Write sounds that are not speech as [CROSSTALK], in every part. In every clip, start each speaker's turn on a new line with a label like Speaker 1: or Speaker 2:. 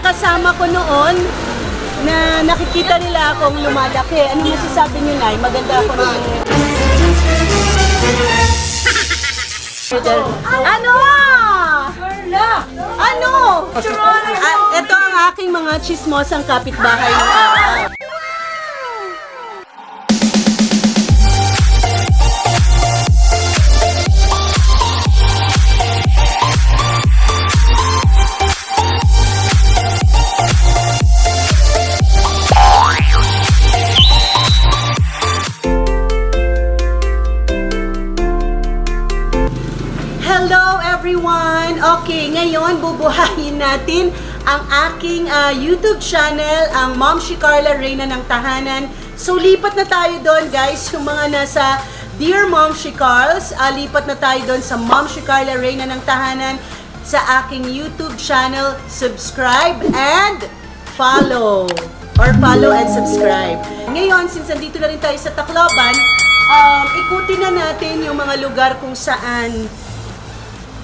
Speaker 1: kasama ko noon na nakikita nila akong lumalaki. Ano masasabi niyo, Nay? Maganda ako ng... Ano? Ano? Ah, ito ang aking mga chismosang kapitbahay ng araw. Natin ang aking ah, YouTube channel, ang Mom si Carla Reyna ng Tahanan. So lipat na tayo doon guys, yung mga nasa Dear Mom si Carls, ah, lipat na tayo doon sa Mom si Carla Reyna ng Tahanan sa aking YouTube channel. Subscribe and follow or follow and subscribe. Ngayon, since nandito na rin tayo sa Tacloban, um, ikutin na natin yung mga lugar kung saan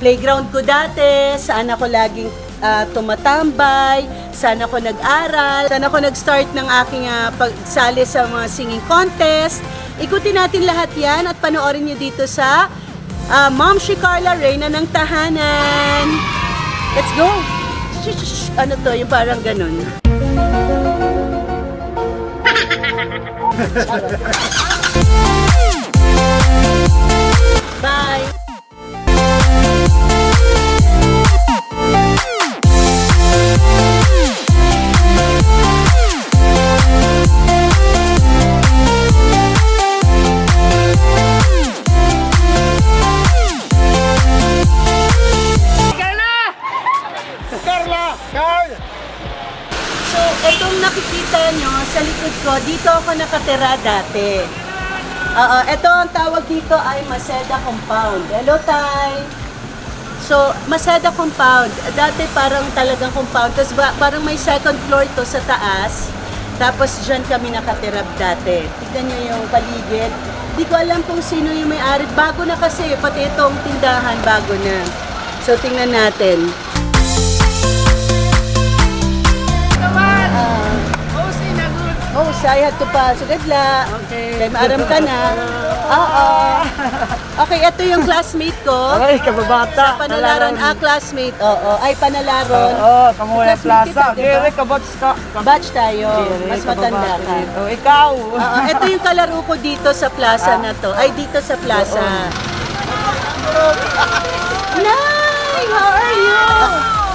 Speaker 1: playground ko dati, saan ako laging ah, tumatambay, saan ako nag-aral, saan ako nag-start ng aking ah, pagsali sa mga singing contest. Ikutin natin lahat yan at panoorin nyo dito sa ah, Mom si Carla Reyna ng Tahanan. Let's go! Shh. Ano to? Yung parang ganun. [LAUGHS] Bye! Dito ako nakatira dati. Oo, ito ang tawag dito ay Maseda Compound. Hello, Tay! So, Maseda Compound. Dati parang talagang compound. Tapos ba, parang may second floor to sa taas. Tapos dyan kami nakatira dati. Tignan nyo yung paligid. Di ko alam kung sino yung may-ari. Bago na kasi, pati itong tindahan, bago na. So, tingnan natin.
Speaker 2: Nagun!
Speaker 1: Oh, saya to pa. Sugadla.
Speaker 2: Okay.
Speaker 1: Kaya maaram ka na. Oo. Okay, ito yung classmate ko.
Speaker 2: Ay, kababata.
Speaker 1: Panalaron, ah, classmate. Oo. Ay, panalaron.
Speaker 2: Oo, kamuya plaza.
Speaker 1: kita, diba?
Speaker 2: Dire, kabats ka.
Speaker 1: Batch tayo.
Speaker 2: Dire,
Speaker 1: Mas matanda ka.
Speaker 2: dito. Ikaw!
Speaker 1: Oo, ito yung kalaro ko dito sa plaza na to. Ay, dito sa plaza. Nay, how are you?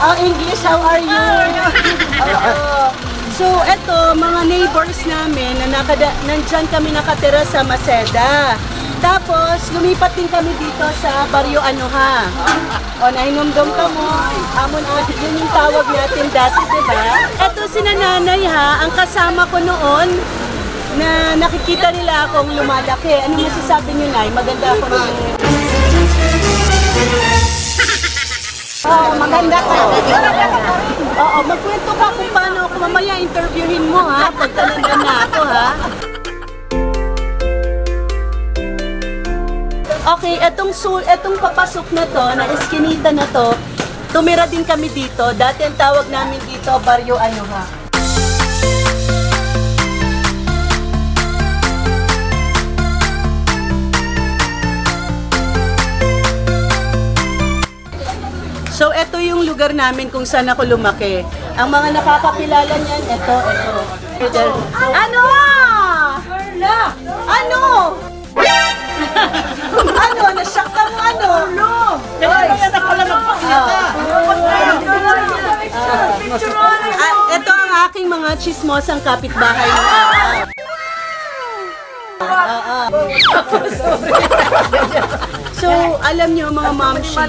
Speaker 1: Oh, English, how are you? Oo. So, eto, mga neighbors namin na nakada, nandyan kami nakatira sa Maseda. Tapos, lumipat din kami dito sa Barrio Anuha. O, nahinumdum ka mo. Amon ate, yun yung tawag natin dati, di ba? Eto si nanay ha, ang kasama ko noon na nakikita nila akong lumalaki. Ano masasabi niyo, Nay? Maganda ako ng... Maganda ka. Oo, magkwento ka kung paano ako mamaya interviewin mo ha, pag talaga na ako ha. Okay, etong sul, etong papasok na to, na eskinita na to, tumira din kami dito. Dati ang tawag namin dito, Barrio ano ha. Lugar namin kung saan ako lumaki. Ang mga nakakakilala niyan, ito, ito. Ano? Carla! Ano? [LAUGHS] ano? Nasyak ka mo ano? No!
Speaker 2: Kaya yan ako lang magpakita.
Speaker 1: Ah, ito ang aking mga chismosang kapitbahay Ah, [LAUGHS] ah. So, alam nyo mga mamshi,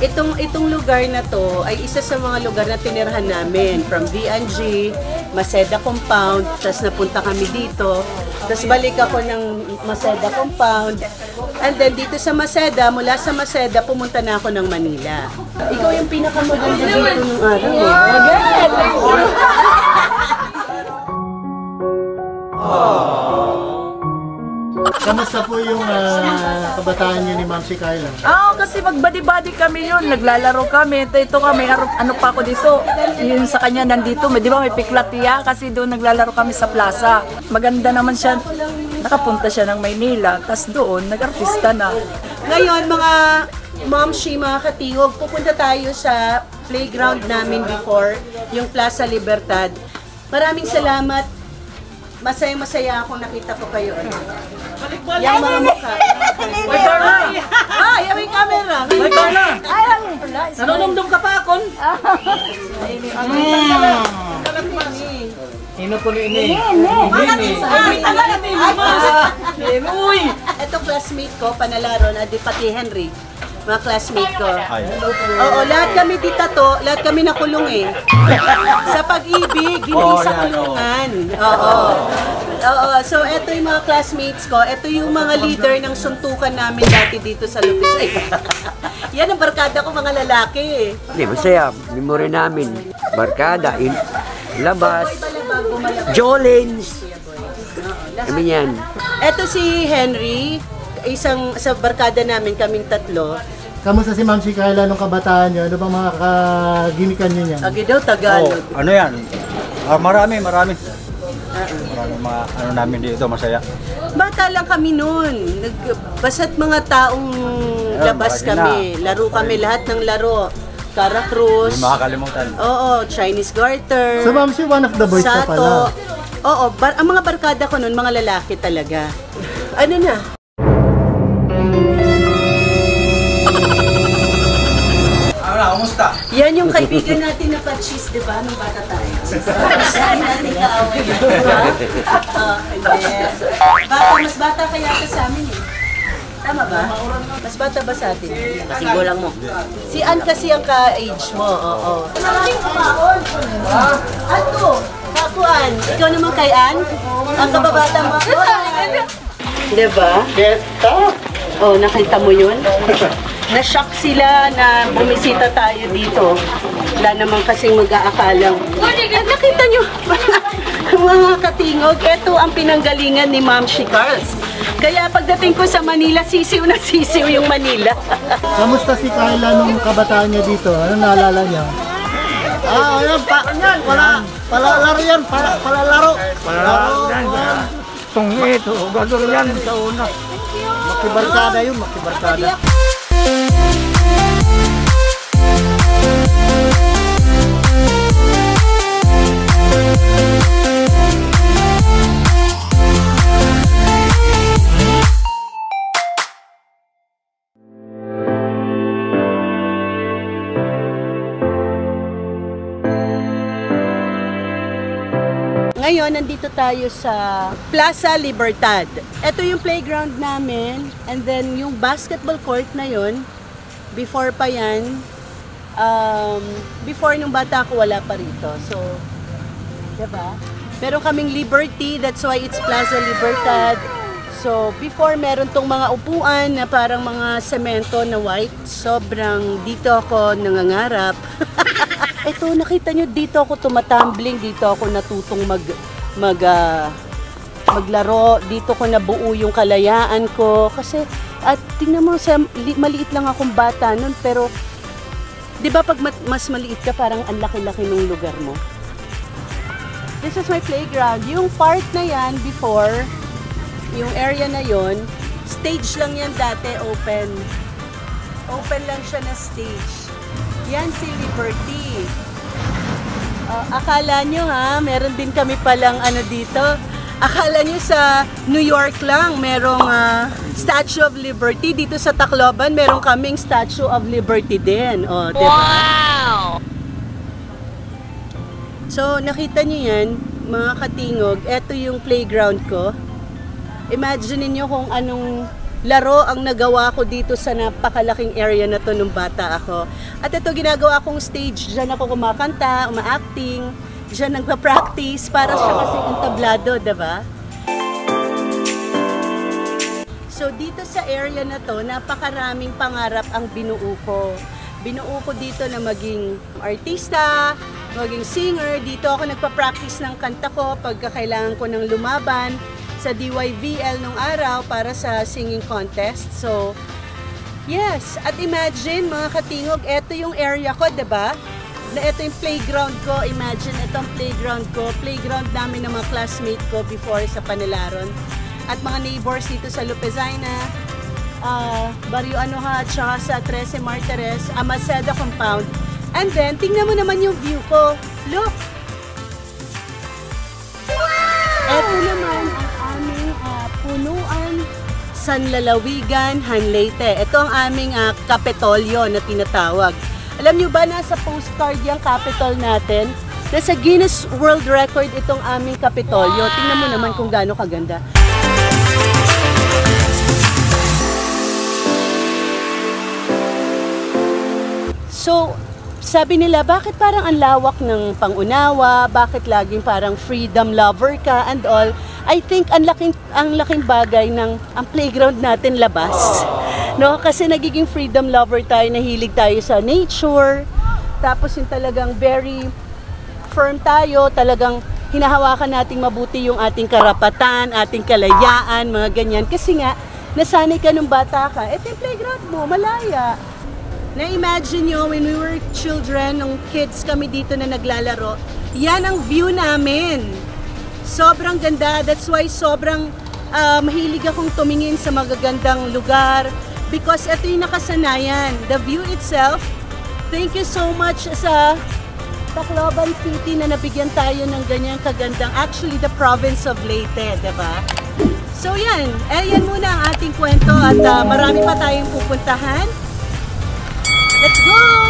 Speaker 1: itong, itong lugar na to ay isa sa mga lugar na tinirhan namin. From D&G, Maseda Compound, tapos napunta kami dito. Tapos balik ako ng Maseda Compound. And then dito sa Maseda, mula sa Maseda, pumunta na ako ng Manila. Ikaw yung pinakamaganda dito ng araw. eh.
Speaker 2: So, [LAUGHS]
Speaker 3: Kamusta po yung ah, kabataan niyo ni Ma'am si Carla?
Speaker 2: Oo, kasi magbadi-badi kami yun. Naglalaro kami. Ito, ito kami, aro- ano pa ako dito. Yun sa kanya nandito. May, di ba may piklatiya? Kasi doon naglalaro kami sa plaza. Maganda naman siya. Nakapunta siya ng Maynila. Tapos doon, nag-artista na.
Speaker 1: Ngayon, mga momshi, mga katingog, pupunta tayo sa playground namin before, yung Plaza Libertad. Maraming salamat. Masaya-masaya ako nakita ko kayo. Ano? Yung mga mukha. [LAUGHS]
Speaker 2: May Carla!
Speaker 1: Ah, yan may camera.
Speaker 2: May Carla! Nanonumdum ka pa, Kon?
Speaker 3: Ino po ni Ini.
Speaker 2: Uy!
Speaker 1: Ito classmate ko, panalaro na di pati Henry. Mga classmate ko. Oo, lahat kami dito to, lahat kami nakulong eh. [LAUGHS] sa pag-ibig, hindi sa kulungan. Oo. Oo, so ito yung mga classmates ko, ito yung mga leader ng suntukan namin dati dito sa Lupis. [LAUGHS] Yan ang barkada ko mga lalaki eh.
Speaker 4: Hindi, masaya. Memory namin. Barkada, in, labas. Jolens. Kami yan.
Speaker 1: Ito si Henry, isang sa barkada namin kaming tatlo.
Speaker 3: Kamusta si Ma'am si Carla nung kabataan niyo? Ano bang mga kagimikan niyo niyan?
Speaker 1: Agi daw Tagalog.
Speaker 5: Oh, ano yan? Ah, marami, marami. Marami mga ano namin dito, masaya.
Speaker 1: Bata lang kami noon. Nag, basta't mga taong labas
Speaker 5: malaki
Speaker 1: kami. Laro kami lahat ng laro. Cara Cruz.
Speaker 5: Hindi makakalimutan.
Speaker 1: Oo, Chinese Garter.
Speaker 3: So Ma'am si one of the boys ka
Speaker 1: Sato.
Speaker 3: pala.
Speaker 1: Oo, bar- ang mga barkada ko noon, mga lalaki talaga. Ano na?
Speaker 5: Kumusta?
Speaker 1: Yan yung kaibigan natin na pa-cheese, di ba? Nung bata tayo. [LAUGHS] Saan natin kaaway, di ba? Ah, [LAUGHS] yes. Bata, mas bata kaya ka sa amin eh. Tama ba? Mas bata ba sa atin? Kasi gulang mo. Si Ann kasi ang ka-age mo, oo. Maraming kumaon. Ano? Kakuan. Ikaw naman kay Ann? Ang kababata mo. [LAUGHS] Di ba?
Speaker 3: Keta!
Speaker 1: Oh, nakita mo yun? Na-shock sila na bumisita tayo dito. Wala naman kasing mag-aakalang. Eh, nakita nyo, [LAUGHS] mga katingog, ito ang pinanggalingan ni Ma'am She Carls. Kaya pagdating ko sa Manila, sisiw na sisiw yung Manila. [LAUGHS]
Speaker 3: Kamusta si Carla nung kabataan niya dito? Ano naalala niya? Ah, ayun, pa, yan, pala, pala laro yan, pala, pala laro. Pala laro.
Speaker 5: Tungit, gagawin yan sa una.
Speaker 3: Makibarkada yun, makibarkada.
Speaker 1: Ngayon, nandito tayo sa Plaza Libertad. Ito yung playground namin. And then, yung basketball court na yon before pa yan, um, before nung bata ako, wala pa rito. So, diba? Meron kaming Liberty, that's why it's Plaza Libertad. So, before meron tong mga upuan na parang mga semento na white. Sobrang dito ako nangangarap. [LAUGHS] Ito, nakita nyo, dito ako tumatumbling, dito ako natutong mag, mag, ah, maglaro, dito ko nabuo yung kalayaan ko. Kasi, at tingnan mo, sa, li, maliit lang akong bata nun, pero, di ba pag mas maliit ka, parang ang laki-laki ng lugar mo? This is my playground. Yung part na yan, before, yung area na yon stage lang yan dati, open. Open lang siya na stage. Yan si Liberty. Uh, akala nyo ha, meron din kami palang ano dito. Akala nyo sa New York lang, merong ah, Statue of Liberty. Dito sa Tacloban, meron kaming Statue of Liberty din. O, di ba? So, nakita nyo yan, mga katingog, eto yung playground ko. Imagine niyo kung anong laro ang nagawa ko dito sa napakalaking area na to nung bata ako. At ito ginagawa kong stage, diyan ako kumakanta, uma-acting, diyan nagpa-practice para siya kasi entablado, 'di ba? So dito sa area na to, napakaraming pangarap ang binuo ko. Binuo ko dito na maging artista, maging singer. Dito ako nagpa-practice ng kanta ko pagka kailangan ko ng lumaban sa DYVL nung araw para sa singing contest. So, yes. At imagine, mga katingog, eto yung area ko, ba? Na ito yung playground ko. Imagine, itong playground ko. Playground namin ng mga classmate ko before sa Panilaron. At mga neighbors dito sa Lupezina, ah Barrio Anoha, at saka sa Trece Martires, Amaceda Compound. And then, tingnan mo naman yung view ko. Look! Ito naman ang aming ah, punuan Sanlalawigan, Hanleyte. Ito ang aming ah, kapitolyo na tinatawag. Alam niyo ba, nasa postcard yung capital natin? Nasa Guinness World Record itong aming kapitolyo. Tingnan mo naman kung gaano kaganda. So, sabi nila, bakit parang ang lawak ng pangunawa? Bakit laging parang freedom lover ka and all? I think ang laking, ang laking bagay ng ang playground natin labas. No? Kasi nagiging freedom lover tayo, nahilig tayo sa nature. Tapos yung talagang very firm tayo, talagang hinahawakan nating mabuti yung ating karapatan, ating kalayaan, mga ganyan. Kasi nga, nasanay ka nung bata ka, eto yung playground mo, malaya. Na-imagine nyo, when we were children, nung kids kami dito na naglalaro, yan ang view namin. Sobrang ganda. That's why sobrang ah, mahilig akong tumingin sa magagandang lugar because ito yung nakasanayan. The view itself, thank you so much sa Tacloban City na nabigyan tayo ng ganyan kagandang, actually the province of Leyte, ba? So yan, eh yan muna ang ating kwento at ah, marami pa tayong pupuntahan. Let's go!